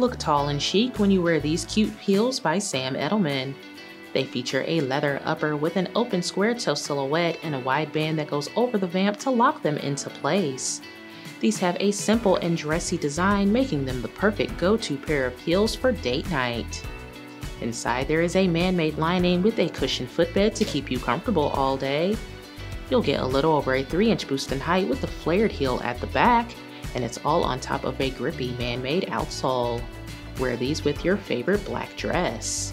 Look tall and chic when you wear these cute heels by Sam Edelman. They feature a leather upper with an open square toe silhouette and a wide band that goes over the vamp to lock them into place. These have a simple and dressy design, making them the perfect go-to pair of heels for date night. Inside there is a man-made lining with a cushioned footbed to keep you comfortable all day. You'll get a little over a 3-inch boost in height with a flared heel at the back, and it's all on top of a grippy man-made outsole. Wear these with your favorite black dress.